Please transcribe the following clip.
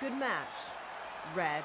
Good match. Red